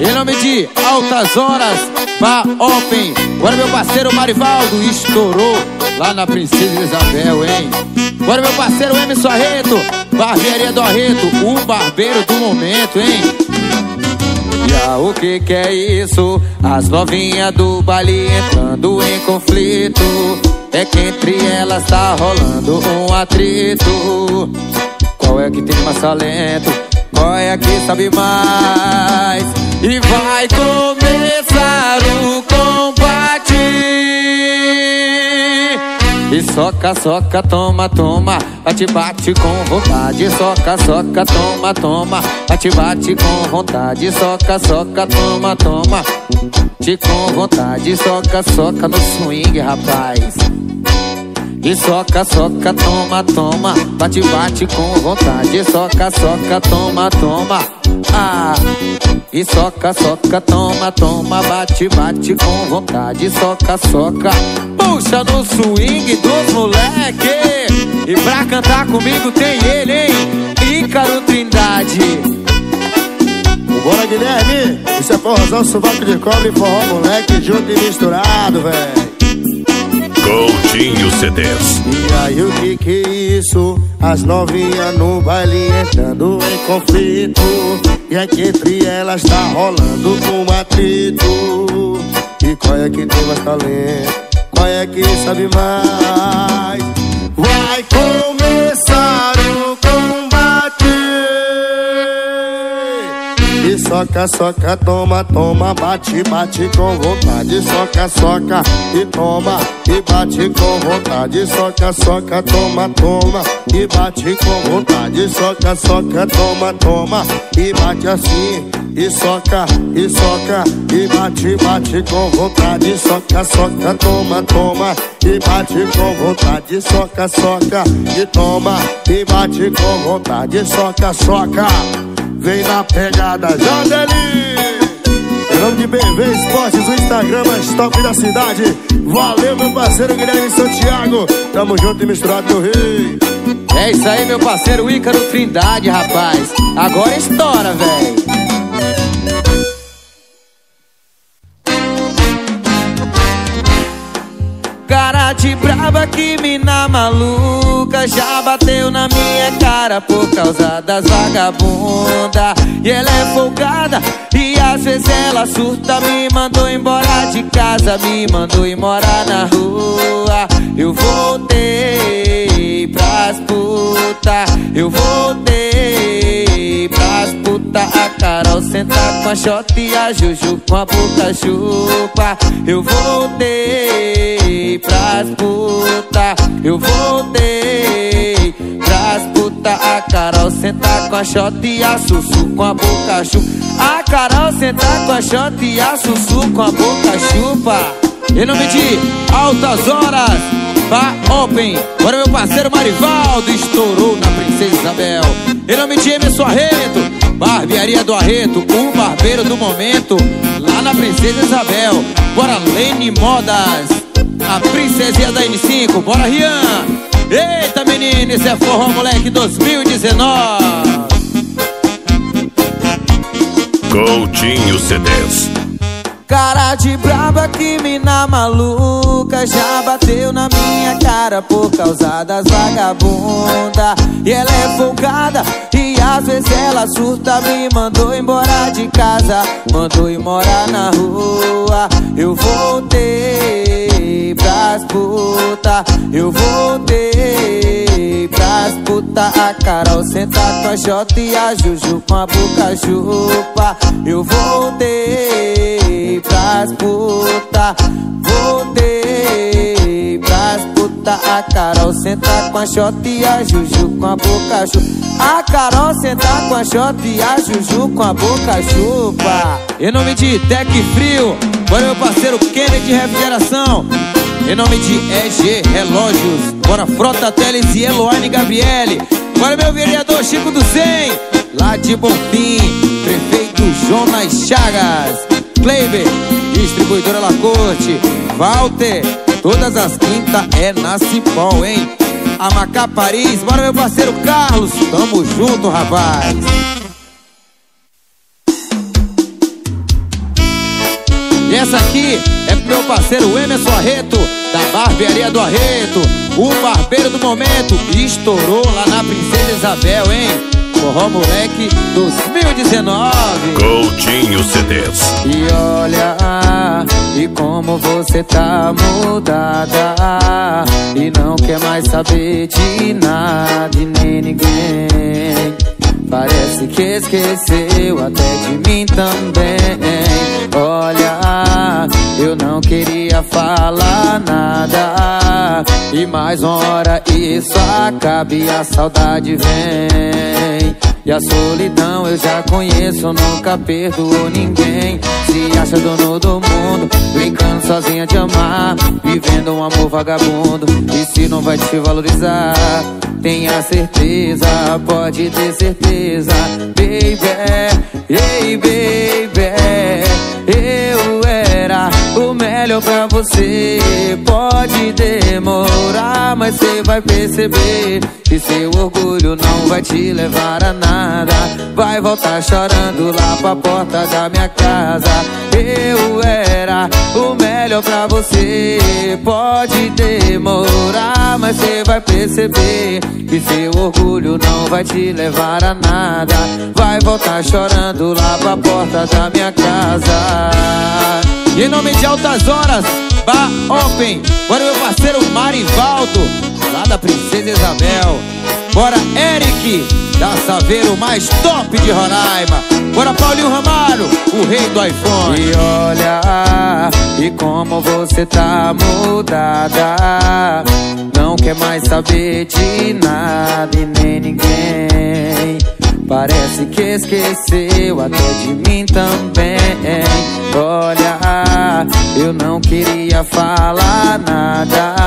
Em nome de Altas Horas, Bar Open. Agora meu parceiro Marivaldo estourou lá na Princesa Isabel, hein? Agora meu parceiro Emerson Arreto, Barbearia do Arreto, o barbeiro do momento, hein? O que que é isso? As novinhas do baile entrando em conflito. É que entre elas tá rolando um atrito. Qual é que tem mais talento? É que sabe mais? E vai começar o combate. E soca, soca, toma, toma, bate, bate com vontade. Soca, soca, toma, toma, bate, bate com vontade. Soca, soca, toma, toma, te com vontade. Soca, soca no swing, rapaz. E soca, soca, toma, toma, bate, bate com vontade. Soca, soca, toma, toma. Ah, e soca, soca, toma, toma, bate, bate com vontade. Soca, soca, puxa no swing dos moleque. E pra cantar comigo tem ele, hein? Ícaro Trindade. Bora, Guilherme! Isso é forrozão, sovaco de cobre, forró, moleque, junto e misturado, velho. Coutinho CDs. E aí, o que que é isso? As novinhas no baile entrando em conflito. E aqui entre elas tá rolando um atrito. E qual é que tem mais talento? Qual é que sabe mais? Vai começar soca, soca, toma, toma, bate, bate com vontade. Soca, soca e toma, e bate com vontade. Soca, soca, toma, toma, e bate com vontade. Soca, soca, toma, toma, e bate assim. E soca, e soca, e bate, bate com vontade. Soca, soca, toma, toma, e bate com vontade. Soca, soca, e toma, e bate com vontade. Soca, soca, vem na pegada, Jandeli. Em nome de BV Esportes, o Instagram mais top da cidade. Valeu, meu parceiro Guilherme Santiago. Tamo junto e misturado, meu rei. É isso aí, meu parceiro Ícaro Trindade, rapaz. Agora estoura, velho. De braba que mina maluca. Já bateu na minha cara por causa das vagabunda. E ela é folgada e às vezes ela surta. Me mandou embora de casa, me mandou ir morar na rua Eu voltei pras puta Eu voltei pras puta. A Carol senta com a Xota e a Juju com a boca chupa. Eu voltei pras puta Eu voltei pras puta. A Carol senta com a Xota e a Sussu com a boca chupa. A Carol senta com a Xota e a Sussu com a boca chupa. Em nome de Altas Horas Bar Open. Agora meu parceiro Marivaldo estourou na Princesa Isabel. Em nome de Emerson Arreto, Barbearia do Arreto, o barbeiro do momento, lá na Princesa Isabel. Bora Lene Modas, a princesinha da N5. Bora Rian. Eita menino, esse é Forró Moleque 2019. Coutinho CDs. Cara de braba que mina maluca. Já bateu na minha cara por causa das vagabunda. E ela é folgada e às vezes ela surta. Me mandou embora de casa, mandou ir morar na rua. Eu voltei pras puta Eu voltei pras puta. A Carol senta com a Jota e a Juju com a boca chupa. Eu voltei pras puta Voltei pras puta. A Carol senta com a Xota e a Juju com a boca chupa. A Carol senta com a Xota e a Juju com a boca chupa. Em nome de Tec Frio Bora meu parceiro Kennedy Refrigeração. Em nome de EG Relógios. Bora Frota Teles e Eloane Gabriele. Bora meu vereador Chico do 100 Lá de Bonfim Prefeito Jonas Chagas. Kleiber, distribuidora Lacorte, Walter, todas as quintas é na Cipol, hein? Amacá Paris, bora meu parceiro Carlos, tamo junto, rapaz. Essa aqui é pro meu parceiro Emerson Arreto, da barbearia do Arreto. O barbeiro do momento estourou lá na Princesa Isabel, hein? Forró Moleque 2019 Coutinho CDs E olha, e como você tá mudada E não quer mais saber de nada e nem ninguém Parece que esqueceu até de mim também. Olha, eu não queria falar nada. E mais uma hora isso acabe e a saudade vem E a solidão eu já conheço, nunca perdoo ninguém. Se acha dono do mundo, brincando sozinha de amar Vivendo um amor vagabundo, e se não vai te valorizar Tenha certeza, pode ter certeza. Baby, hey baby eu era o melhor pra você. Pode demorar, mas você vai perceber que seu orgulho não vai te levar a nada. Vai voltar chorando lá pra porta da minha casa. Eu era o melhor pra você. Pode demorar, mas você vai perceber que seu orgulho não vai te levar a nada. Vai voltar chorando lá pra porta da minha casa. E em nome de Altas Horas, Bar Open, bora meu parceiro Marivaldo, da Princesa Isabel. Bora Eric, da Saveiro mais top de Roraima. Bora Paulinho Ramalho, o rei do iPhone. E olha, e como você tá mudada. Não quer mais saber de nada e nem ninguém. Parece que esqueceu até de mim também. Olha, eu não queria falar nada.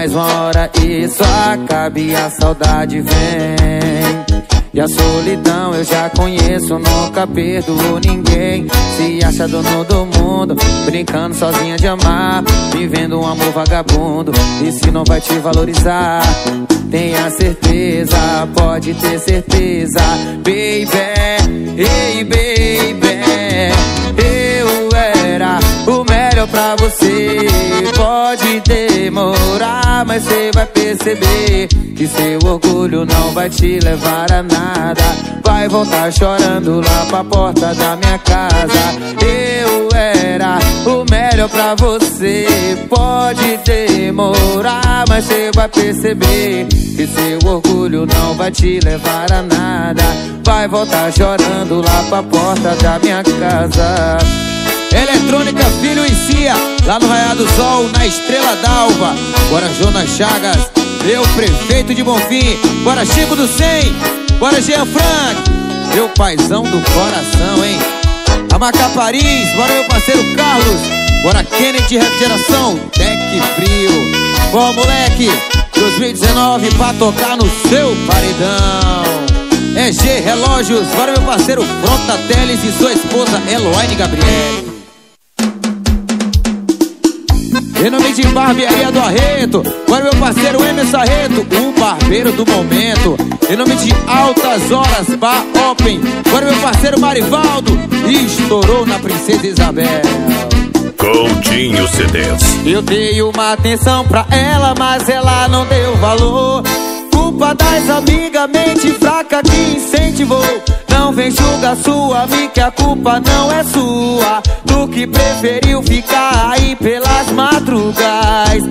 Mas uma hora isso acaba e a saudade vem. E a solidão eu já conheço, nunca perdoo ninguém. Se acha dono do mundo, brincando sozinha de amar. Vivendo um amor vagabundo, e se não vai te valorizar? Tenha certeza, pode ter certeza, baby, hey baby. Melhor pra você. Pode demorar, mas você vai perceber que seu orgulho não vai te levar a nada. Vai voltar chorando lá pra porta da minha casa. Eu era o melhor pra você. Pode demorar, mas você vai perceber que seu orgulho não vai te levar a nada. Vai voltar chorando lá pra porta da minha casa. Eletrônica Filho e Cia, lá no Raiado do Sol, na Estrela d'Alva. Bora Jonas Chagas, meu prefeito de Bonfim. Bora Chico do 100, bora Jean Frank, meu paizão do coração, hein? Amacá Paris, bora meu parceiro Carlos. Bora Kennedy Refrigeração, Tec Frio. Bom, moleque, 2019 pra tocar no seu paredão. É G Relógios, bora meu parceiro Fronta Teles e sua esposa Eloine Gabriele. Em nome de Barbearia do Arreto, agora meu parceiro Emerson Arreto, o barbeiro do momento. Em nome de Altas Horas Bar Open, agora meu parceiro Marivaldo, estourou na Princesa Isabel. Coutinho CDs. Eu dei uma atenção pra ela, mas ela não deu valor. Culpa das amigas, mente fraca que incentivou. Não vem julgar sua amiga, a culpa não é sua. Tu que preferiu ficar aí pelas madrugas.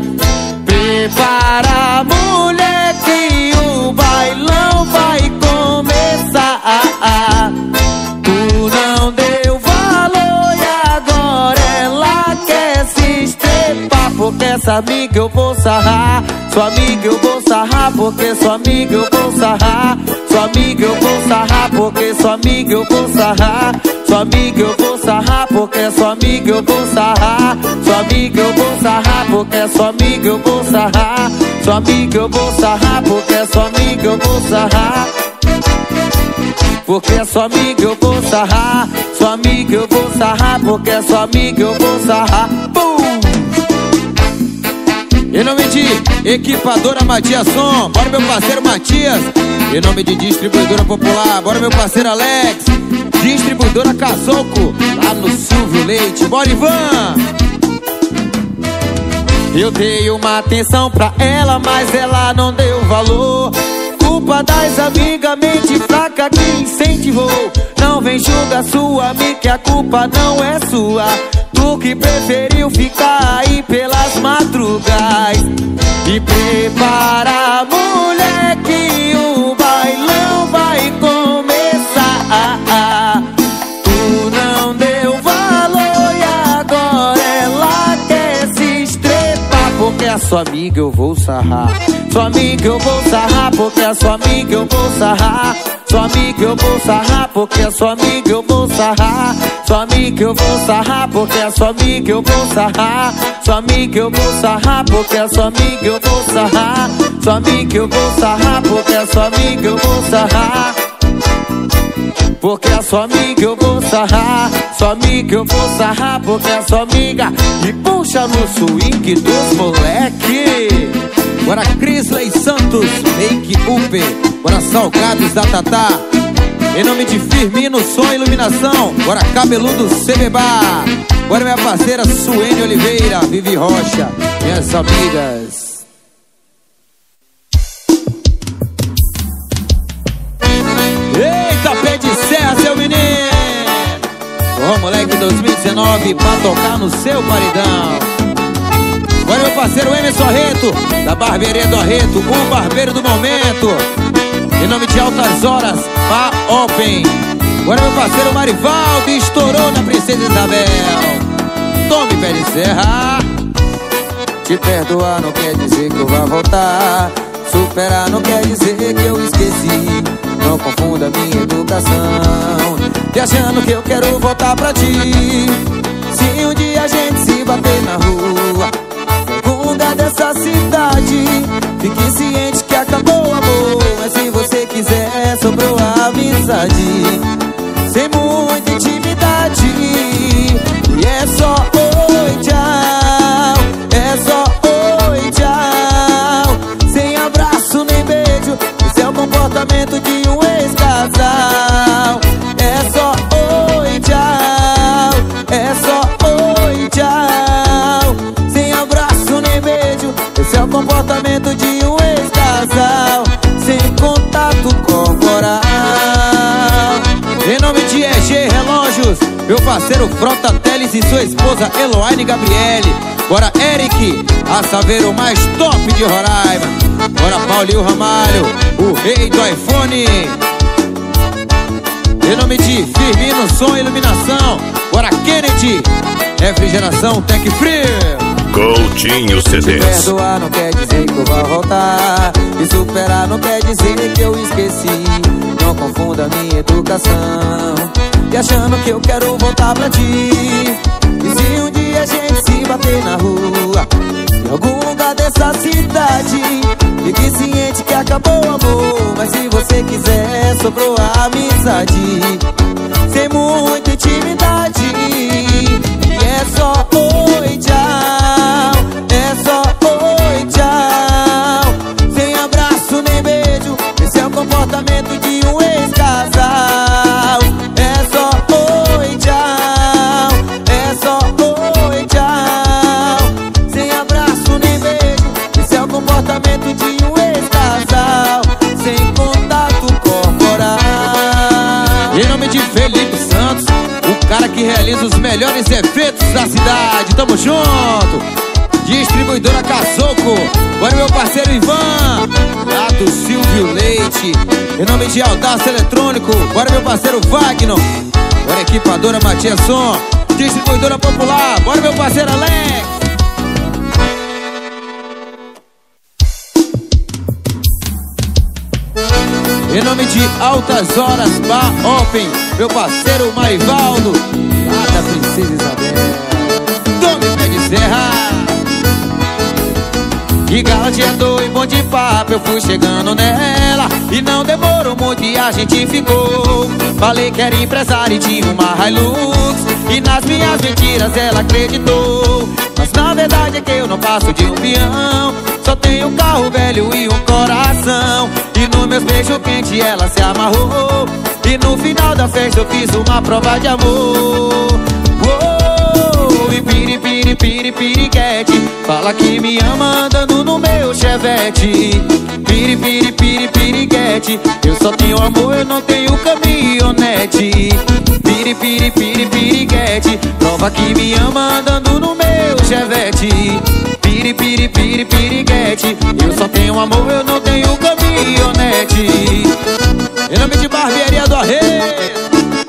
Prepara, mulher, que o bailão vai começar. Tu não deu valor e agora ela quer se estrepar. Porque essa amiga eu vou sarrar. Sua amiga eu vou sarrar, porque sua amiga eu vou sarrar. Sua amiga eu vou sarrar, porque sua amiga eu vou sarrar. Sua amiga eu vou sarrar, porque sua amiga eu vou sarrar. Sua amiga eu vou sarrar, porque sua amiga eu vou sarrar. Eu vou sarrar, porque sua amiga eu vou sarrar. Porque sua amiga eu vou sarrar. Sua amiga eu vou sarrar, porque sua amiga eu vou sarrar. Em nome de Equipadora Matias Som, bora meu parceiro Matias, Em nome de distribuidora popular, bora meu parceiro Alex. Distribuidora Casoco, lá no Silvio Leite. Bora, Ivan! Eu dei uma atenção pra ela, mas ela não deu valor. Culpa das amigas, mente fraca que incentivou. Não vem julgar sua amiga, que a culpa não é sua. Tu que preferiu ficar aí pelas madrugas. E prepara mulher que o bailão vai começar. Tu não deu valor e agora ela quer se estrepar. Porque a sua amiga eu vou sarrar. Sua amiga eu vou sarrar, porque a sua amiga eu vou sarrar. Sua amiga eu vou sarrar, porque a sua amiga eu vou sarrar. Sua amiga eu vou sarrar, porque a sua amiga eu vou sarrar. Sua amiga eu vou sarrar, porque a sua amiga eu vou sarrar. Sua amiga eu vou sarrar, porque a sua amiga eu vou sarrar. Porque a sua amiga eu vou sarrar, sua amiga eu vou sarrar, porque a sua amiga me puxa no swing dos moleque. Bora Crisley Santos, Make Up. Bora Salgados da Tatá. Em nome de Firmino Som e Iluminação. Bora Cabeludo CB Bora minha parceira Suene Oliveira, Vivi Rocha. Minhas amigas. Ô moleque 2019 pra tocar no seu paredão. Agora meu parceiro Emerson Arreto, da barbearia do Arreto, o barbeiro do momento. Em nome de Altas Horas, Pá Open. Agora meu parceiro Marivaldo estourou na Princesa Isabel. Tome pé de serra. Te perdoar não quer dizer que eu vá voltar. Superar não quer dizer que eu esqueci. Não confunda minha educação. Achando que eu quero voltar pra ti. Se um dia a gente se bater na rua, lugar dessa cidade, fique ciente que acabou o amor. Mas se você quiser, sobrou a amizade. Sem muita intimidade. E é só oi, tchau. É só oi, tchau. Sem abraço nem beijo. Esse é o comportamento de parceiro Frota Teles e sua esposa Eloine Gabriele. Bora Eric, a saveiro mais top de Roraima. Bora Paulinho Ramalho, o rei do iPhone. Em nome de Firmino Som e Iluminação. Bora Kennedy, refrigeração Tech Free. Coutinho CDs. perdoar não quer dizer que eu vá voltar. E superar não quer dizer que eu esqueci. Não confunda minha educação. E achando que eu quero voltar pra ti. E se um dia a gente se bater na rua, em algum lugar dessa cidade, fique ciente que acabou o amor. Mas se você quiser, sobrou a amizade. Efeitos da cidade. Tamo junto! Distribuidora Casoco, bora meu parceiro Ivan, lá do Silvio Leite. Em nome de Aldaço Eletrônico, bora meu parceiro Wagner. Bora equipadora Matias Som, distribuidora popular, bora meu parceiro Alex. Em nome de Altas Horas Bar Open, meu parceiro Marivaldo, da Princesa Isabel. Tome pé de serra. E galateador e bom de papo, eu fui chegando nela. E não demorou muito e a gente ficou. Falei que era empresário e tinha uma Hilux. E nas minhas mentiras ela acreditou. Mas na verdade é que eu não passo de um peão. Só tenho um carro velho e um coração E nos meus beijos quentes ela se amarrou. E no final da festa eu fiz uma prova de amor. Oh, E piri, piri, Fala que me ama andando no meu chevette. Piri, piri, Eu só tenho amor, eu não tenho caminhonete. Piri, piri, piri, Prova que me ama andando no meu chevette Piri, piri, piri, piriguete. Eu só tenho amor, eu não tenho caminhonete. Em nome de barbearia do Arreio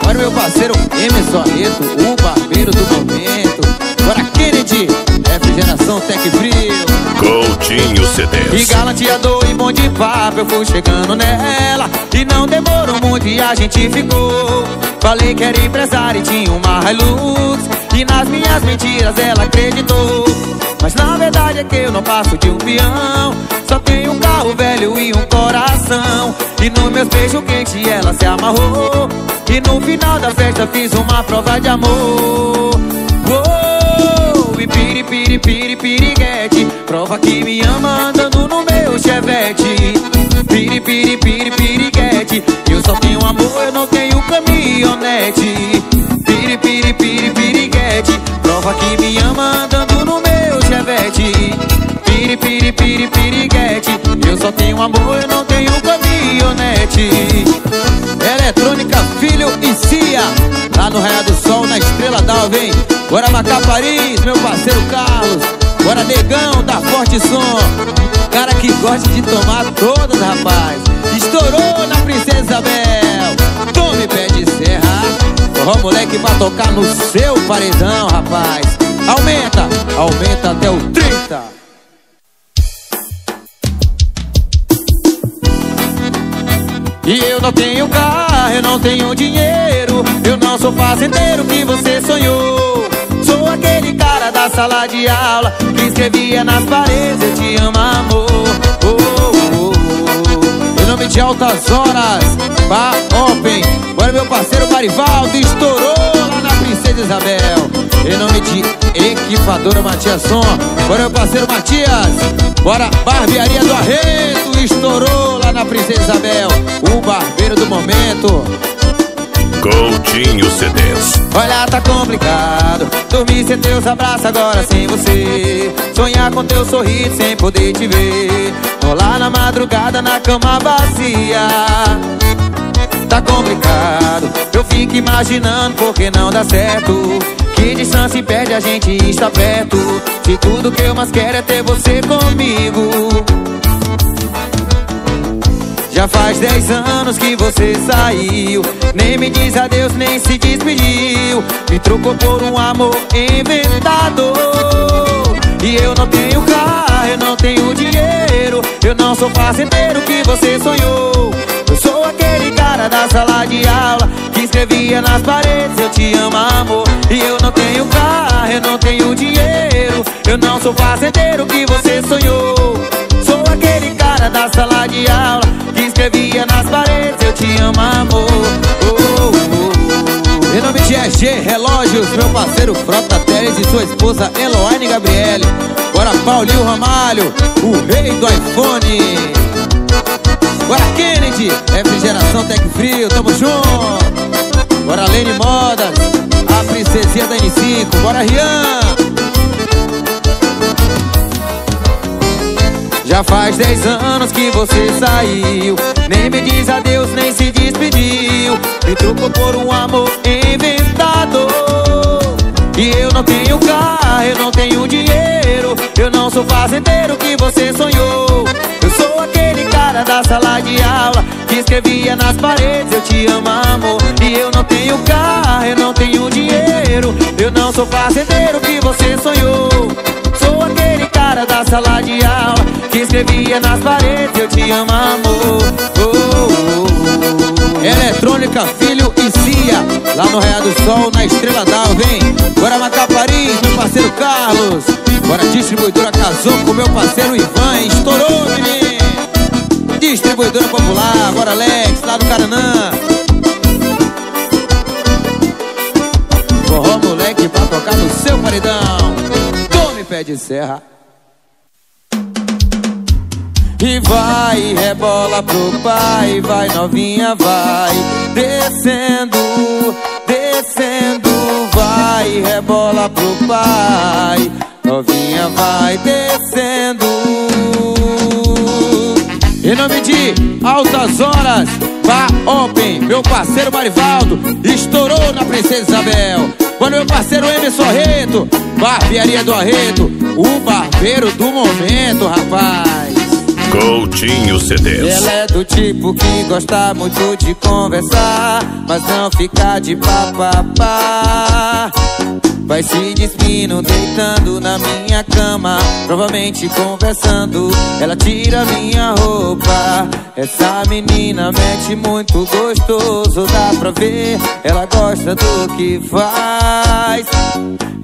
Olha meu parceiro Emerson Arreto O barbeiro do momento. Bora Kennedy Refrigeração Tec Frio Coutinho CDs E galanteador e bom de papo Eu fui chegando nela. E não demorou muito e a gente ficou. Falei que era empresário e tinha uma Hilux. E nas minhas mentiras ela acreditou. Mas na verdade é que eu não passo de um peão. Só tenho um carro velho e um coração. E nos meus beijos quentes ela se amarrou. E no final da festa fiz uma prova de amor. Oh, E piri, piri, piri, piriguete. Prova que me ama andando no meu chevette. Piri, piri, piri, piriguete. Eu só tenho amor, eu não tenho caminhonete. Piri, piri, piri, piriguete. Prova que me ama andando no meu chevette. Piri, piri, piri, piriguete. Eu só tenho amor, eu não tenho caminhonete. Eletrônica Filho e Cia. Lá no Raia do Sol, na Estrela d'Alva, hein? Bora Macá Paris, meu parceiro Carlos. Bora Negão, da Forte Som. Cara que gosta de tomar todas, rapaz. Estourou na Princesa Isabel Tome pé de serra. Forró moleque pra tocar no seu paredão, rapaz. Aumenta, aumenta até o 30 E eu não tenho carro, eu não tenho dinheiro. Eu não sou fazendeiro que você sonhou da sala de aula. Que escrevia nas paredes Eu te amo, amor. Oh, oh, oh. Em nome de Altas Horas Bar Open. Bora meu parceiro Marivaldo Estourou lá na Princesa Isabel. Em nome de Equipadora Matias Som. Bora meu parceiro Matias. Bora Barbearia do Arreto Estourou lá na Princesa Isabel. O barbeiro do momento Coutinho CDs Olha, tá complicado. Dormir sem teus abraços, agora sem você. Sonhar com teu sorriso sem poder te ver. Rolar na madrugada na cama vazia. Tá complicado. Eu fico imaginando porque não dá certo. Que distância impede a gente estar perto. Se tudo que eu mais quero é ter você comigo já faz dez anos que você saiu. Nem me diz adeus, nem se despediu. Me trocou por um amor inventado E eu não tenho carro, eu não tenho dinheiro. Eu não sou fazendeiro que você sonhou. Eu sou aquele cara da sala de aula Que escrevia nas paredes, eu te amo amor. E eu não tenho carro, eu não tenho dinheiro. Eu não sou fazendeiro que você sonhou. Sou aquele cara da sala de aula escrevia nas paredes Eu te amo, amor oh. Em nome de EG Relógios, meu parceiro Frota Teles e sua esposa Eloane Gabriele. Bora Paulinho Ramalho, o rei do iPhone. Bora Kennedy, refrigeração Tec Frio, tamo junto. Bora Lene Modas, a princesinha da N5. Bora Rian. Já faz dez anos que você saiu. Nem me diz adeus, nem se despediu. Me trocou por um amor inventado E eu não tenho carro, eu não tenho dinheiro. Eu não sou fazendeiro que você sonhou. Eu sou aquele cara da sala de aula Que escrevia nas paredes, eu te amo amor. E eu não tenho carro, eu não tenho dinheiro. Eu não sou fazendeiro que você sonhou cara da sala de aula Que escrevia nas paredes Eu te amo, amor oh, oh, oh. Eletrônica Filho e Cia, lá no Raia do Sol, na Estrela d'Alva, hein? Bora Macá Paris, meu parceiro Carlos. Bora Distribuidora casou com meu parceiro Ivan, estourou, menino. Distribuidora Popular, bora Alex, lá do Caranã. Forró moleque pra tocar no seu paredão. Tome pé de serra. E vai, rebola pro pai, vai novinha, vai descendo, descendo, vai, rebola pro pai, novinha vai descendo. Em nome de Altas Horas, Bar Open, meu parceiro Marivaldo, estourou na Princesa Isabel. Quando meu parceiro Emerson Reto, Barbearia do Arreto, o barbeiro do momento, rapaz. Coutinho CDs. Ela é do tipo que gosta muito de conversar, mas não fica de papapá. Vai se despindo, deitando na minha cama, provavelmente conversando. Ela tira minha roupa. Essa menina mete muito gostoso, dá pra ver. Ela gosta do que faz.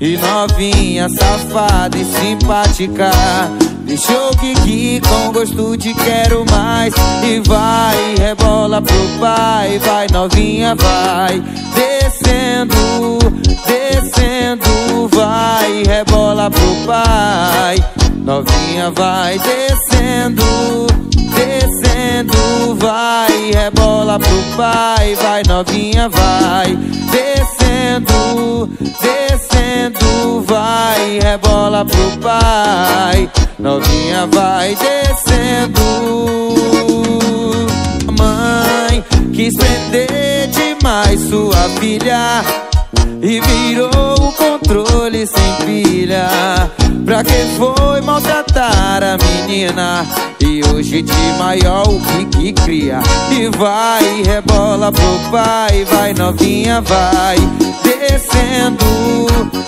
E novinha, safada e simpática. Deixou que com gosto quero mais. E vai, rebola pro pai, vai novinha, vai. Descendo, descendo, vai, rebola pro pai. Novinha vai descendo, descendo, vai, rebola pro pai, vai, novinha vai descendo, descendo, vai, rebola pro pai, novinha vai descendo. Mãe quis prender demais sua filha e virou o controle sem pilha. Pra que foi maltratar a menina? E hoje de maior o que que cria? E vai, rebola pro pai, vai novinha, vai descendo,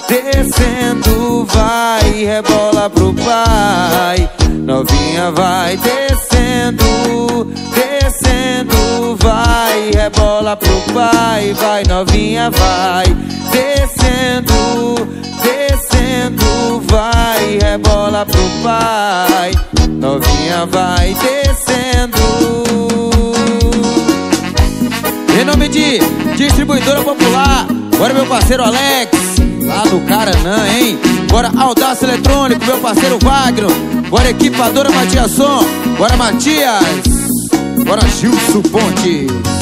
descendo, vai, rebola pro pai, novinha, vai descendo, vai, rebola pro pai, vai novinha, vai descendo, descendo, vai, rebola pro pai, novinha vai descendo. Em nome de Distribuidora Popular, agora meu parceiro Alex, lá do Caranã, hein? Bora Audace Eletrônico, meu parceiro Wagner, bora Equipadora Matias Som, bora Matias, bora Gilson Pontes.